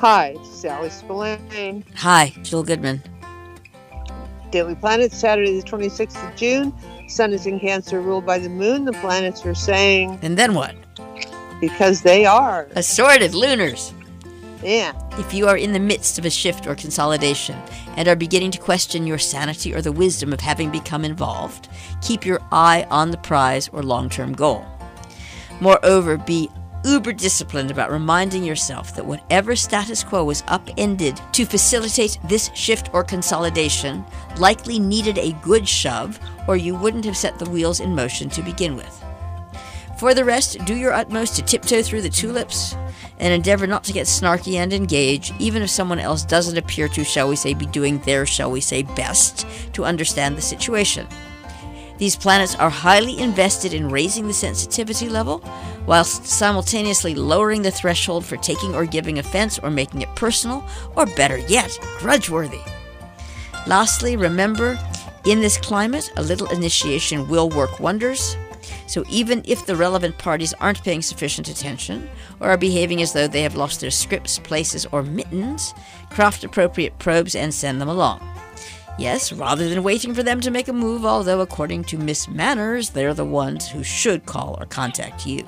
Hi, Sally Spillane. Hi, Jill Goodman. Daily Planet, Saturday the 26th of June. Sun is in Cancer, ruled by the moon. The planets are saying. And then what? Because they are. Assorted lunars. Yeah. If you are in the midst of a shift or consolidation and are beginning to question your sanity or the wisdom of having become involved, keep your eye on the prize or long term goal. Moreover, be uber disciplined about reminding yourself that whatever status quo was upended to facilitate this shift or consolidation likely needed a good shove, or you wouldn't have set the wheels in motion to begin with. For the rest, do your utmost to tiptoe through the tulips and endeavor not to get snarky and engage, even if someone else doesn't appear to, shall we say, be doing their, shall we say, best to understand the situation. These planets are highly invested in raising the sensitivity level, whilst simultaneously lowering the threshold for taking or giving offense or making it personal, or better yet, grudge-worthy. Lastly, remember, in this climate, a little initiation will work wonders. So even if the relevant parties aren't paying sufficient attention, or are behaving as though they have lost their scripts, places, or mittens, craft appropriate probes and send them along. Yes, rather than waiting for them to make a move, although according to Miss Manners, they're the ones who should call or contact you.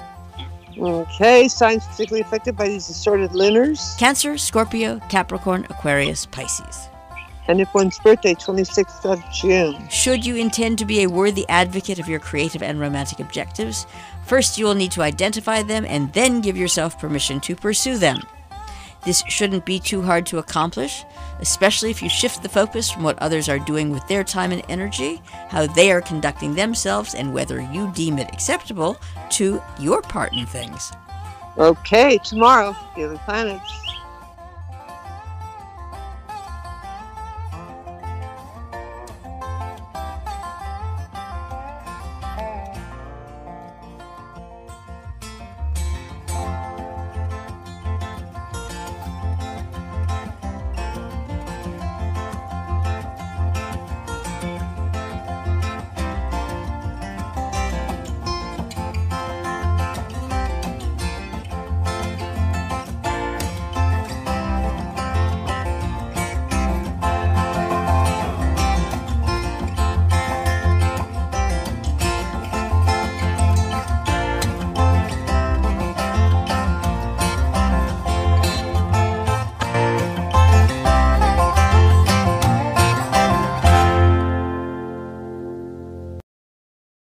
Okay, signs particularly affected by these assorted lunars. Cancer, Scorpio, Capricorn, Aquarius, Pisces. And if one's birthday, 26th of June. Should you intend to be a worthy advocate of your creative and romantic objectives, first you will need to identify them and then give yourself permission to pursue them. This shouldn't be too hard to accomplish, especially if you shift the focus from what others are doing with their time and energy, how they are conducting themselves, and whether you deem it acceptable to your part in things. Okay, tomorrow, the other Planets.